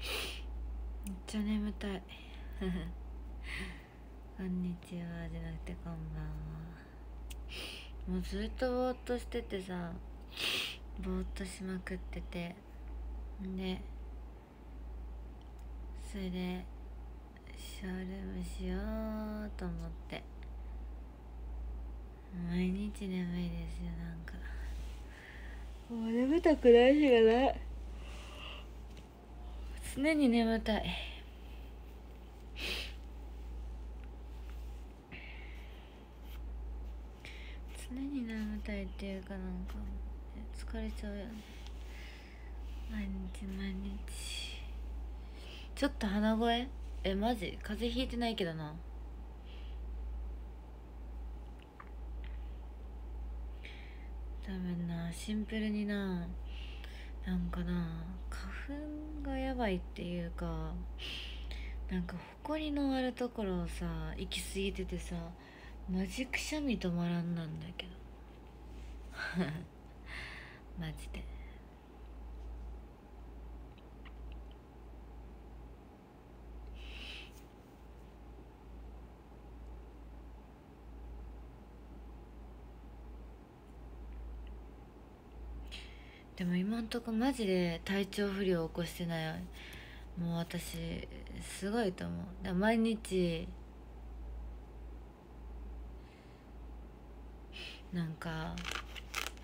めっちゃ眠たい。こんにちはじゃなくてこんばんは。もうずっとぼーっとしててさぼーっとしまくってて。でそれでショールームしようと思って。毎日眠いですよなんか。もう眠たくない日がない。常に眠たい。常に眠たいっていうかなんか疲れちゃうよね毎日毎日。ちょっと鼻声？えマジ？風邪ひいてないけどな。多分な。シンプルにな。なんかな花粉がやばいっていうかなんか埃のあるところをさ行き過ぎててさマジくしゃみ止まらんなんだけど。マジで。でも今んとこマジで体調不良起こしてないもう私すごいと思う。で毎日なんか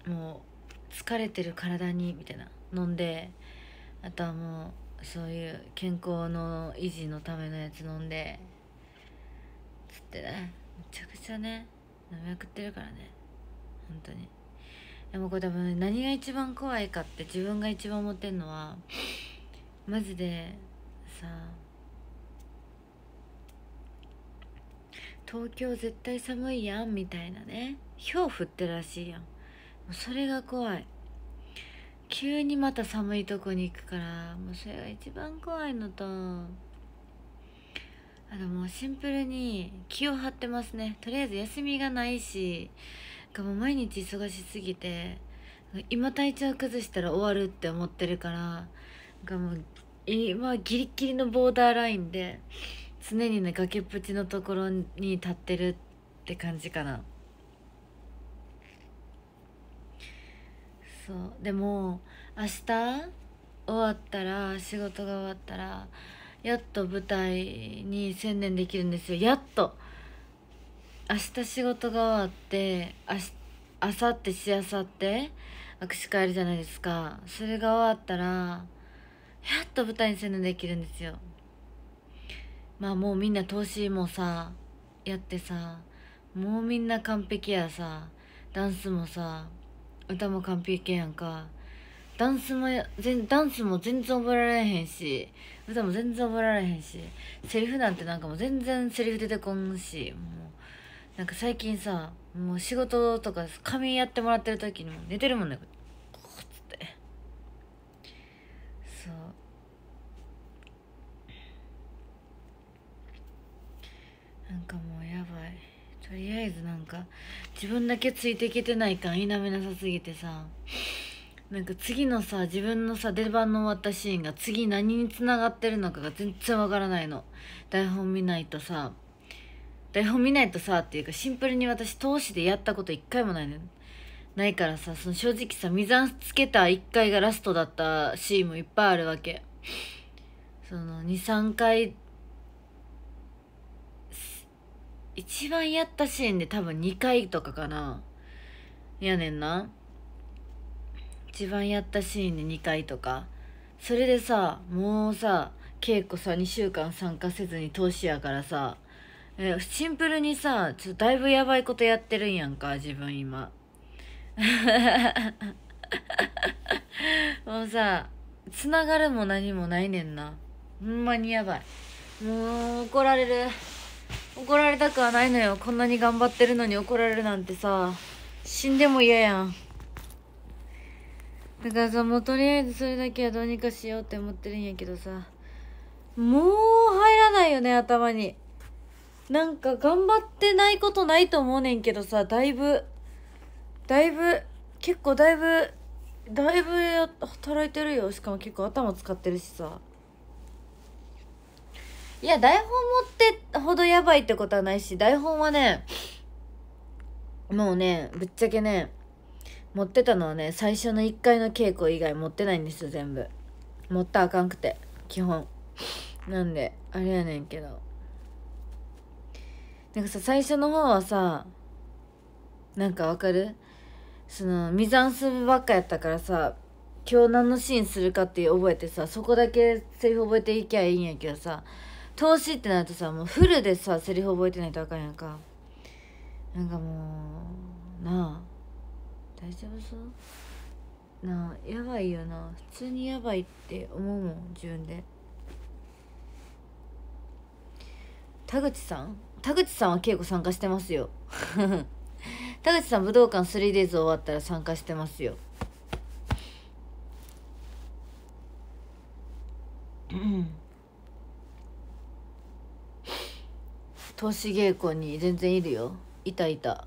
もう疲れてる体にみたいな。飲んであとはもうそういう健康の維持のためのやつ飲んでつってね。めちゃくちゃね飲みまくってるからね。本当に。でもこれ多分何が一番怖いかって自分が一番思ってんのはマジでさ東京絶対寒いやんみたいなね氷降ってるらしいやん。もうそれが怖い。急にまた寒いとこに行くからもうそれが一番怖いのと。あともうシンプルに気を張ってますね。とりあえず休みがないしがも毎日忙しすぎて今体調崩したら終わるって思ってるからがもう今ギリギリのボーダーラインで常にね崖っぷちのところに立ってるって感じかな。そう。でも明日終わったら仕事が終わったらやっと舞台に専念できるんですよ。やっと。明日仕事が終わってあさってしあさって握手会あるじゃないですか。それが終わったらやっと舞台に専念できるんですよ。まあもうみんな投資もさやってさもうみんな完璧やさダンスもさ歌も完璧やんか。ダンスも全ダンスも全然覚えられへんし歌も全然覚えられへんしセリフなんてなんかもう全然セリフ出てこんしもうなんか最近さもう仕事とか髪やってもらってる時にも寝てるもんね。こうつって。そう。なんかもうやばい。とりあえずなんか自分だけついていけてない感否めなさすぎてさなんか次のさ自分のさ出番の終わったシーンが次何につながってるのかが全然わからないの。台本見ないとさ。台本見ないとさっていうかシンプルに私投資でやったこと一回もないのないからさその正直さ水んつけた一回がラストだったシーンもいっぱいあるわけ。その23回一番やったシーンで多分2回とかかな。やねんな。一番やったシーンで2回とか。それでさもうさ稽古さ2週間参加せずに投資やからさえシンプルにさちょっとだいぶやばいことやってるんやんか自分今。もうさつながるも何もないねんな。ほんまにやばい。もう怒られる。怒られたくはないのよ。こんなに頑張ってるのに怒られるなんてさ。死んでも嫌やん。だからさもうとりあえずそれだけはどうにかしようって思ってるんやけどさ。もう入らないよね頭に。なんか頑張ってないことないと思うねんけどさだいぶ。だいぶ結構だいぶだいぶ働いてるよ。しかも結構頭使ってるしさ。いや台本持ってほどやばいってことはないし台本はねもうねぶっちゃけね持ってたのはね最初の1回の稽古以外持ってないんですよ全部。持ったあかんくて基本。なんであれやねんけど。なんかさ最初の方はさなんかわかる？そのミザンスばっかやったからさ今日何のシーンするかって覚えてさそこだけセリフ覚えていきゃいいんやけどさ投資ってなるとさもうフルでさセリフ覚えてないとあかんやんか。なんかもうなあ大丈夫そう？なあやばいよな。普通にやばいって思うもん自分で。田口さん？田口さんは稽古参加してますよ。田口さん武道館 3days 終わったら参加してますよ。投資稽古に全然いるよ。いたいた。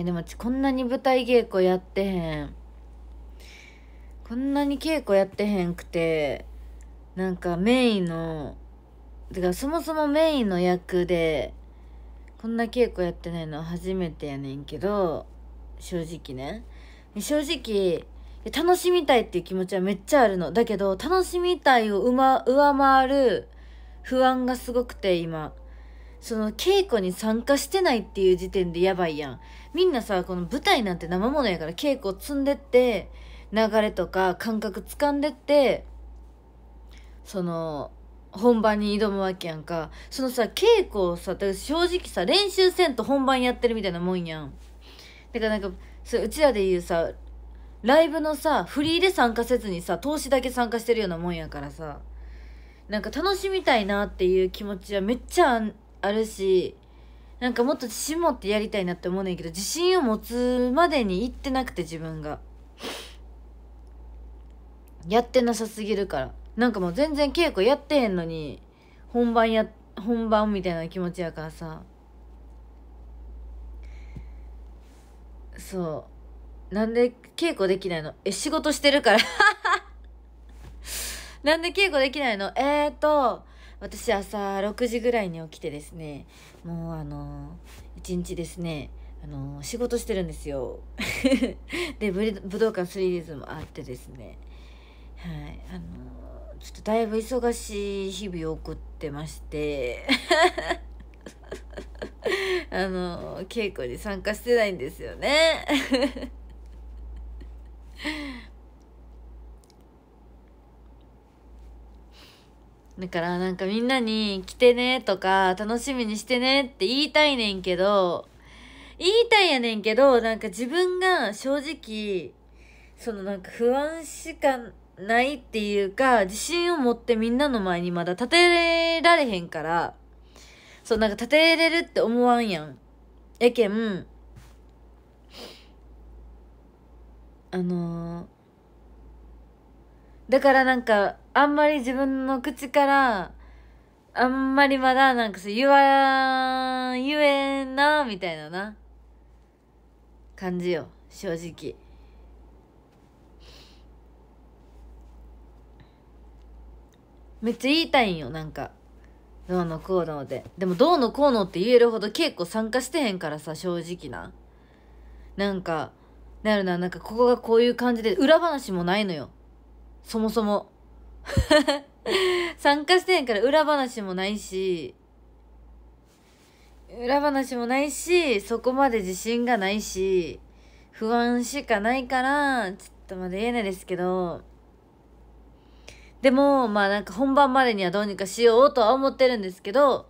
やでもこんなに舞台稽古やってへん。こんなに稽古やってへんくてなんかメインのてかそもそもメインの役でこんな稽古やってないのは初めてやねんけど正直ね。正直楽しみたいっていう気持ちはめっちゃあるの。だけど楽しみたいを上回る不安がすごくて今。その稽古に参加してないっていう時点でやばいやん。みんなさこの舞台なんて生ものやから稽古積んでって流れとか感覚掴んでってその本番に挑むわけやんか。そのさ稽古をさ正直さ練習せんと本番やってるみたいなもんやん。だからなんかそうちらで言うさライブのさフリーで参加せずにさ投資だけ参加してるようなもんやからさなんか楽しみたいなっていう気持ちはめっちゃああるしなんかもっと自信持ってやりたいなって思うねんけど自信を持つまでにいってなくて自分が。やってなさすぎるから。なんかもう全然稽古やってへんのに本番や本番みたいな気持ちやからさ。そう。なんで稽古できないの？え仕事してるから。なんで稽古できないの？えーと私朝6時ぐらいに起きてですねもうあの一日ですねあの仕事してるんですよ。で武道館 3Ds もあってですね。はいあのちょっとだいぶ忙しい日々を送ってまして。あの稽古に参加してないんですよね。だからなんかみんなに来てねとか楽しみにしてねって言いたいねんけど言いたいやねんけどなんか自分が正直そのなんか不安しかないっていうか自信を持ってみんなの前にまだ立てられへんからそうなんか立てれるって思わんやん。やけんあのー、だからなんかあんまり自分の口からあんまりまだなんかそう言わん言えんなみたいなな。感じよ正直。めっちゃ言いたいんよなんか。どうのこうので。でもどうのこうのって言えるほど稽古参加してへんからさ正直な。なんかなるななんかここがこういう感じで裏話もないのよ。そもそも。参加してへんから裏話もないし。裏話もないしそこまで自信がないし不安しかないからちょっとまだ言えないですけど。でもまあなんか本番までにはどうにかしようとは思ってるんですけど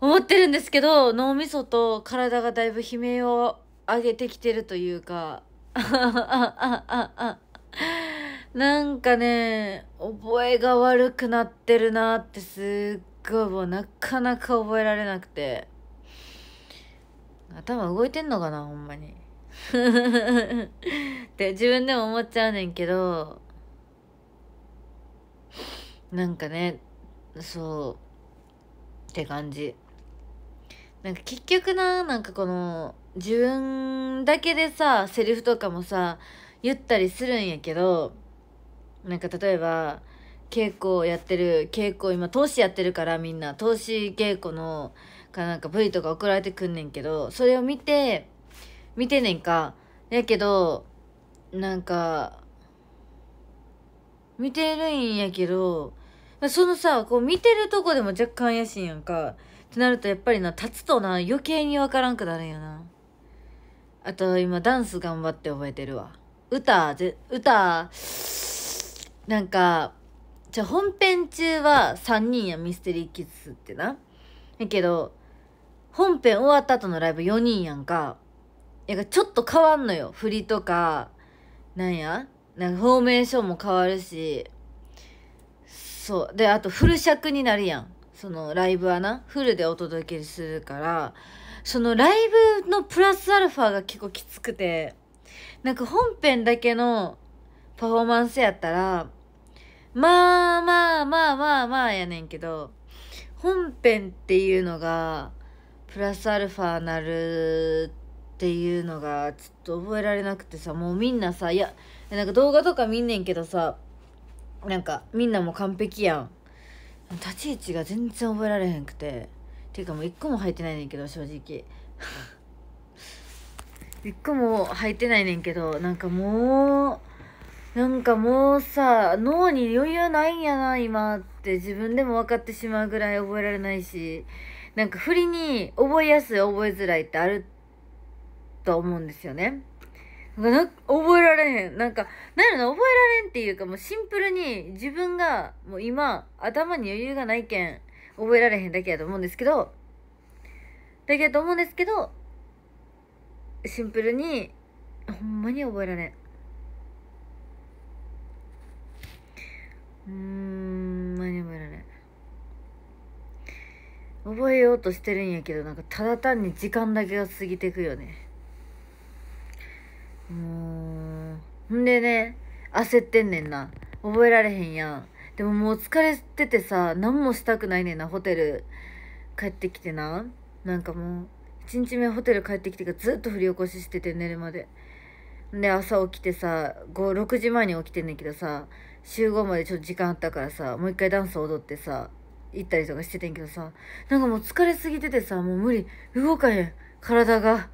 思ってるんですけど脳みそと体がだいぶ悲鳴を上げてきてるというか。なんかね覚えが悪くなってるなってすっごいもうなかなか覚えられなくて。頭動いてんのかなほんまに。って自分でも思っちゃうねんけど。なんかねそうって感じ。なんか結局ななんかこの自分だけでさセリフとかもさ言ったりするんやけど。なんか例えば稽古やってる稽古今投資やってるからみんな。投資稽古のかなんか V とか送られてくんねんけどそれを見て見てねんか。やけどなんか見てるんやけどそのさこう見てるとこでも若干怪しいんやんか。ってなるとやっぱりな立つとな余計にわからんくなるんやな。あと今ダンス頑張って覚えてるわ。歌ぜ歌。なんかじゃ本編中は3人やミステリーキッズってな。やけど本編終わった後のライブ4人やんか。やちょっと変わんのよ。振りとかなんや。なんかフォーメーションも変わるし。そう。であとフル尺になるやん。そのライブはな。フルでお届けするから。そのライブのプラスアルファが結構きつくて。なんか本編だけのパフォーマンスやったらまあまあまあまあまあやねんけど本編っていうのがプラスアルファなるっていうのがちょっと覚えられなくてさもうみんなさいやなんか動画とか見んねんけどさなんかみんなも完璧やん。立ち位置が全然覚えられへんくてていうかもう一個も入ってないねんけど正直。一個も入ってないねんけどなんかもうなんかもうさ脳に余裕ないんやな今って自分でも分かってしまうぐらい覚えられないしなんか振りに覚えやすい覚えづらいってあると思うんですよね。な覚えられへん。なんか、なんやろな、覚えられんっていうか、もうシンプルに自分が、もう今、頭に余裕がないけん、覚えられへんだけやと思うんですけど、だけど思うんですけど、シンプルに、ほんまに覚えられん。うーん、まに覚えられ。覚えようとしてるんやけど、なんかただ単に時間だけが過ぎてくよね。もうんでね焦ってんねんな。覚えられへんやん。でももう疲れててさ何もしたくないねんなホテル。帰ってきてな。なんかもう1日目ホテル帰ってきてからずっと振り起こししてて寝るまで。で朝起きてさ56時前に起きてんねんけどさ集合までちょっと時間あったからさもう一回ダンス踊ってさ行ったりとかしててんけどさなんかもう疲れすぎててさもう無理。動かへん。体が。あ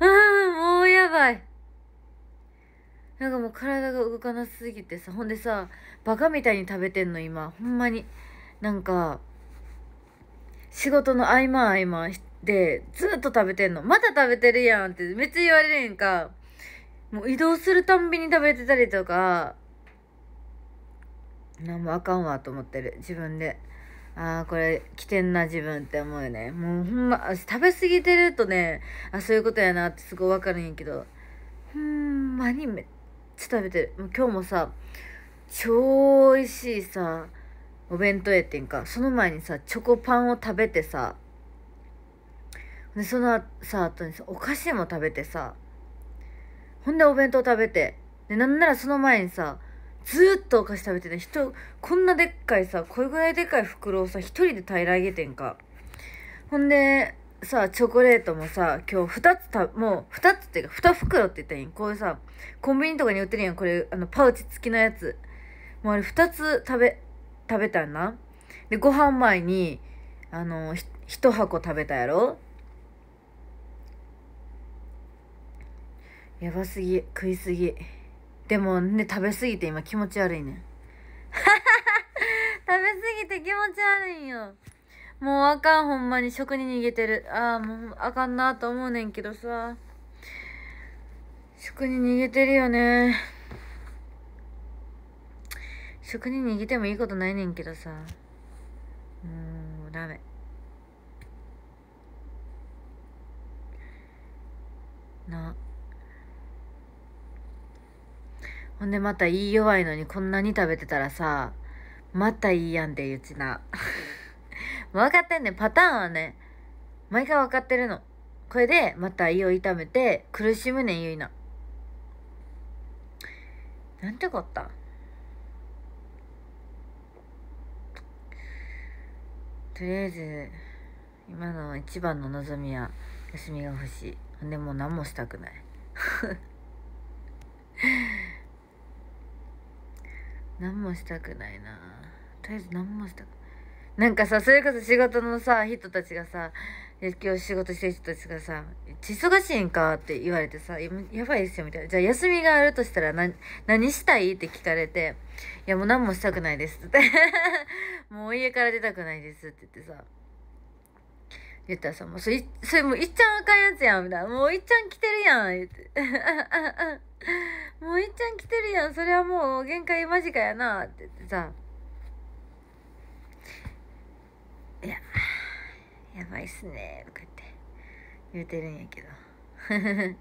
あもうやばい。なんかもう体が動かなすぎてさほんでさバカみたいに食べてんの今。ほんまに。なんか仕事の合間合間でずっと食べてんの。また食べてるやんってめっちゃ言われるんか。もう移動するたんびに食べてたりとかなんもあかんわと思ってる。自分で。ああこれ来てんな自分って思うよね。もうほんま食べ過ぎてるとねあそういうことやなってすごいわかるんやけど。ほんまにめっちゃ食べてる。もう今日もさ超美味しいさお弁当やってんか。その前にさチョコパンを食べてさでそのさ後にさお菓子も食べてさほんでお弁当食べてでなんならその前にさずっとお菓子食べてね人こんなでっかいさこれぐらいでかい袋をさ一人で平らげてんかほんでさ、チョコレートもさ、今日二つた、もう二つっていうか二袋って言ったらいいん？こういうさ、コンビニとかに売ってるやん。これ、あの、パウチ付きのやつ。もうあれ二つ食べ、食べたんな。で、ご飯前に、あの、一箱食べたやろ？やばすぎ、食いすぎ。でもね、食べすぎて今気持ち悪いね。ん。食べすぎて気持ち悪いよ。もうあかんほんまに食に逃げてる。ああもうあかんなと思うねんけどさ。食に逃げてるよね。食に逃げてもいいことないねんけどさ。もうダメ。な。ほんでまた言い弱いのにこんなに食べてたらさまたいいやんって言 うちな分かってんねん。パターンはね、毎回分かってるの。これで、また胃を痛めて、苦しむねん、ゆいな。なんてこった？とりあえず、今の一番の望みは休みが欲しいほんでもう何もしたくない何もしたくないな。とりあえず何もしたくなんかさそれこそ仕事のさ人たちがさ今日仕事してる人たちがさ「忙しいんか?」って言われてさ「やばいですよ」みたいな「じゃあ休みがあるとしたら何何したい?」って聞かれて「いやもう何もしたくないです」って。もう家から出たくないですって言ってさ。言ったらさ、もうそれ、それもういっちゃんあかんやつやん、みたいな。もういっちゃん来てるやん、言って。もういっちゃん来てるやん、それはもう限界間近やな、って言ってさ。いや、やばいっすね、とか言って言うてるんやけど。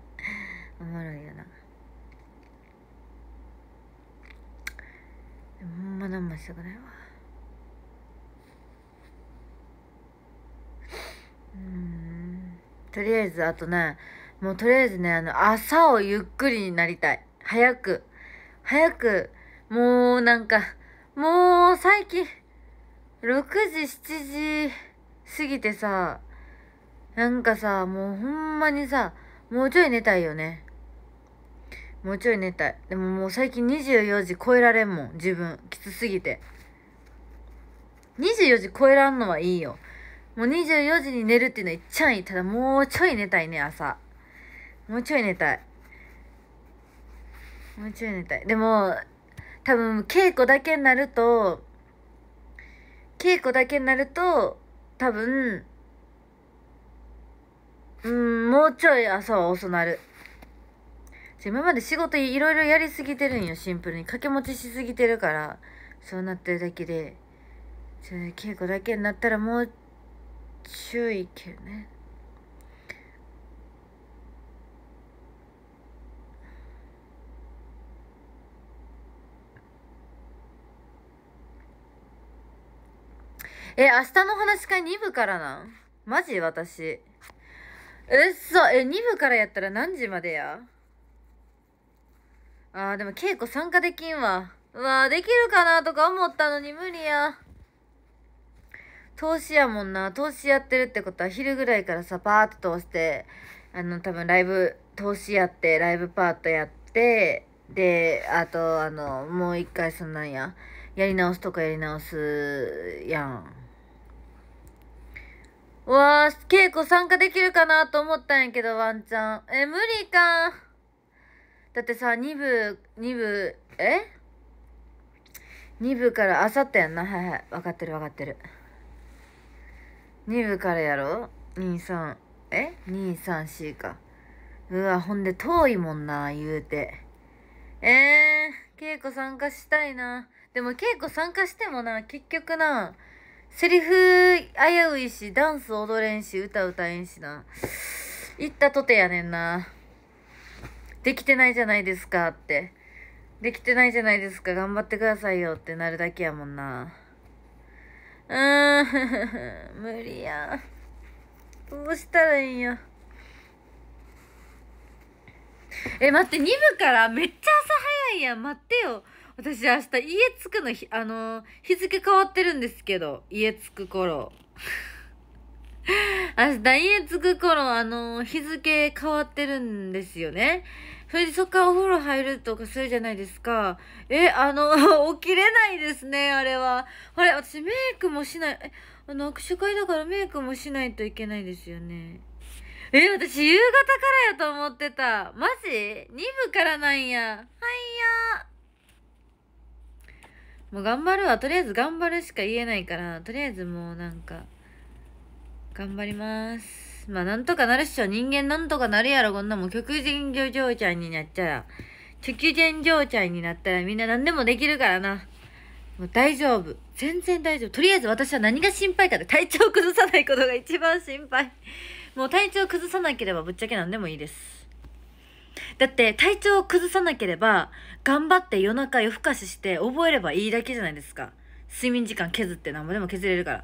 おもろいよな。もほんま何もしたくないわ。うんとりあえずあとねもうとりあえずねあの朝をゆっくりになりたい。早く。早くもうなんかもう最近6時7時過ぎてさなんかさもうほんまにさもうちょい寝たいよね。もうちょい寝たい。でももう最近24時超えられんもん。自分。きつすぎて。24時超えらんのはいいよ。もう24時に寝るっていうのは一番いい。ただもうちょい寝たいね、朝。もうちょい寝たい。もうちょい寝たい。でも、多分、稽古だけになると、稽古だけになると、多分、うん、もうちょい朝は遅なる。今まで仕事いろいろやりすぎてるんよ、シンプルに。掛け持ちしすぎてるから、そうなってるだけで。稽古だけになったらもう注意けねえ、明日の話会2部からなん？マジ？私。え、そう、え、2部からやったら何時までや？あー、でも稽古参加できんわ。うわできるかなとか思ったのに無理や。投資やもんな。投資やってるってことは昼ぐらいからさ、パーッと通して、あの、多分ライブ、投資やって、ライブパートやって、で、あと、あの、もう一回そんなんや、やり直すとかやり直すやん。うわー、稽古参加できるかなと思ったんやけど、ワンチャン。え、無理か。だってさ、2部、2部、え ?2 部からあさってやんな。はいはい。分かってる分かってる。2部からやろ ?23、え ?234 か。うわ、ほんで遠いもんな、言うて。えー、稽古参加したいな。でも稽古参加してもな、結局な、セリフ危ういし、ダンス踊れんし、歌歌えんしな。言ったとてやねんな。できてないじゃないですかって。できてないじゃないですか、頑張ってくださいよってなるだけやもんな。うーん、無理や。どうしたらいいんや。え、待って、2部からめっちゃ朝早いやん。待ってよ。私明日家着くのひ、あのー、日付変わってるんですけど、家着く頃。明日家着く頃、あのー、日付変わってるんですよね。それでそっからお風呂入るとかするじゃないですか。え、あの、起きれないですね、あれは。あれ、私メイクもしない、え、あの、握手会だからメイクもしないといけないですよね。え、私夕方からやと思ってた。マジ ?2 部からなんや。はいや。もう頑張るわ。とりあえず頑張るしか言えないから、とりあえずもうなんか、頑張ります。まあなんとかなるっしょ。人間なんとかなるやろ。こんなもん極限状態になっちゃら。極限状態になったらみんな何でもできるからな。もう大丈夫。全然大丈夫。とりあえず私は何が心配かで体調崩さないことが一番心配。もう体調崩さなければぶっちゃけ何でもいいです。だって体調を崩さなければ頑張って夜中夜更かしして覚えればいいだけじゃないですか。睡眠時間削って何ぼでも削れるから。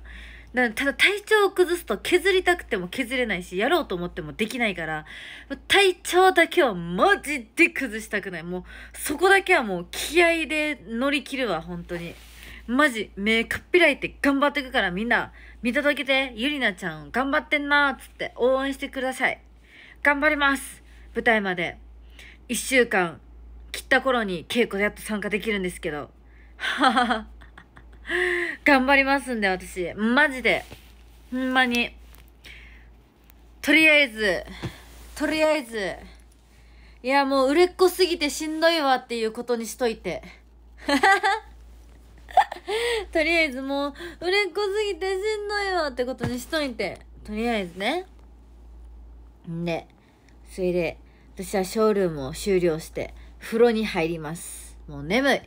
だただ体調を崩すと削りたくても削れないし、やろうと思ってもできないから、体調だけはマジで崩したくない。もう、そこだけはもう気合で乗り切るわ、本当に。マジ、目かっぴらいて頑張っていくからみんな、見届けて、ゆりなちゃん頑張ってんなーっつって応援してください。頑張ります舞台まで。一週間切った頃に稽古でやっと参加できるんですけど。ははは。頑張りますんで、私。マジで。ほんまに。とりあえず、とりあえず、いや、もう売れっ子すぎてしんどいわっていうことにしといて。とりあえずもう、売れっ子すぎてしんどいわってことにしといて。とりあえずね。んで、それで、私はショールームを終了して、風呂に入ります。もう眠い。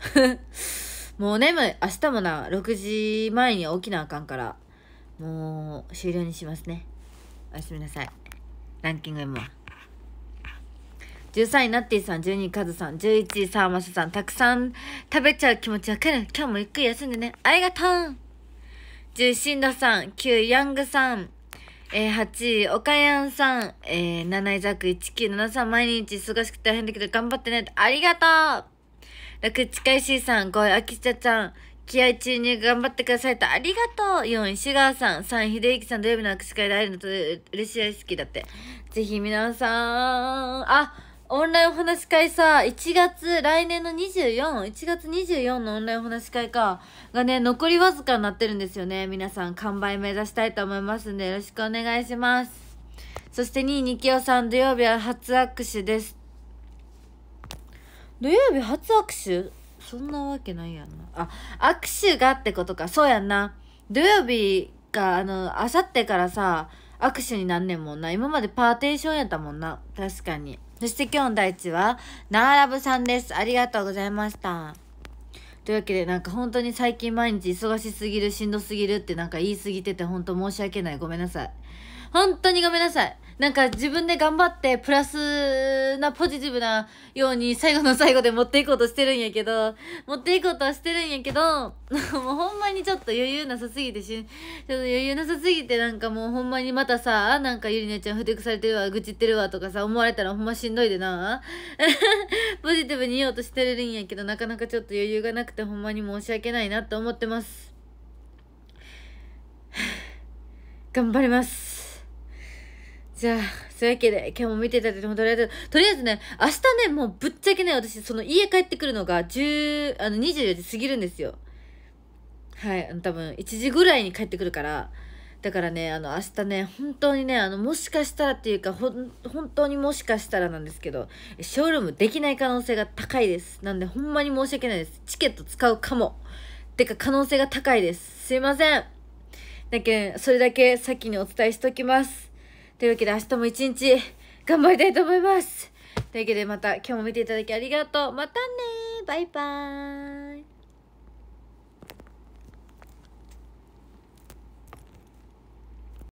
もう眠い。明日もな、6時前に起きなあかんから、もう終了にしますね。おやすみなさい。ランキング M は。13位ナッティさん、12位カズさん、11位サーマスさん、たくさん食べちゃう気持ちわかる。今日もゆっくり休んでね。ありがとう !10 位シンドさん、9位ヤングさん、えー、8位、岡山さん、えー、7位ザク1973毎日忙しくて大変だけど頑張ってね。ありがとう楽近い C さん、5位、秋下ちゃん、気合注入頑張ってくださいと、ありがとう !4 位、シガーさん、3位、秀幸さん、土曜日の握手会で会えるのと嬉しい大好きだって。ぜひ皆さん、あ、オンラインお話し会さ、1月、来年の24、1月24のオンラインお話し会か、がね、残りわずかになってるんですよね。皆さん、完売目指したいと思いますんで、よろしくお願いします。そして2位、ニキオさん、土曜日は初握手です。土曜日初握手？そんなわけないやんな。あ、握手がってことか。そうやんな。土曜日が、あの、あさってからさ、握手になんねんもんな。今までパーテーションやったもんな。確かに。そして今日の第一は、ナーラブさんです。ありがとうございました。というわけで、なんか本当に最近毎日忙しすぎる、しんどすぎるってなんか言い過ぎてて本当申し訳ない。ごめんなさい。本当にごめんなさい。なんか自分で頑張ってプラスなポジティブなように最後の最後で持っていこうとしてるんやけど、持っていこうとはしてるんやけど、もうほんまにちょっと余裕なさすぎてし、ちょっと余裕なさすぎてなんかもうほんまにまたさ、なんかゆりなちゃんふてくされてるわ、愚痴ってるわとかさ、思われたらほんましんどいでな。ポジティブに言おうとしてるんやけど、なかなかちょっと余裕がなくてほんまに申し訳ないなって思ってます。頑張ります。じゃあ、そういうわけで、今日も見ていただいて、とりあえず、とりあえずね、明日ね、もうぶっちゃけね、私、その家帰ってくるのが10、あの、24時過ぎるんですよ。はい、あの、多分、1時ぐらいに帰ってくるから、だからね、あの、明日ね、本当にね、あの、もしかしたらっていうか、ほん、本当にもしかしたらなんですけど、ショールームできない可能性が高いです。なんで、ほんまに申し訳ないです。チケット使うかも。てか、可能性が高いです。すいません。だけそれだけ先にお伝えしときます。というわけで明日も一日頑張りたいと思います。というわけでまた今日も見ていただきありがとう。またねバイバーイ。